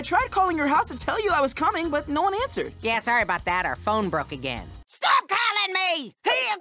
I tried calling your house to tell you I was coming, but no one answered. Yeah, sorry about that. Our phone broke again. Stop calling me! Here,